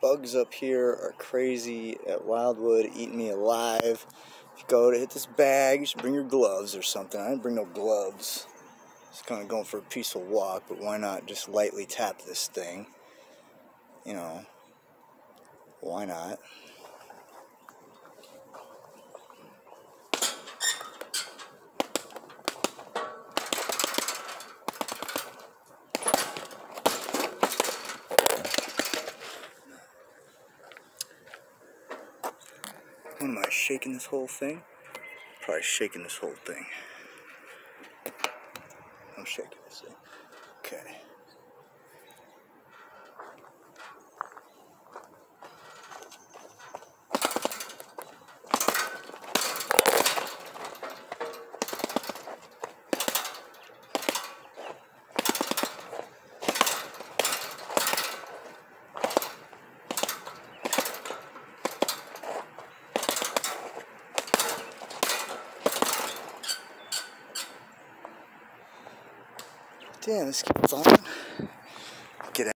bugs up here are crazy at Wildwood, eating me alive. If you go to hit this bag, you should bring your gloves or something. I didn't bring no gloves. Just kind of going for a peaceful walk, but why not just lightly tap this thing? You know, why not? What am I shaking this whole thing? Probably shaking this whole thing. I'm shaking this thing. Okay. Damn, this keeps on.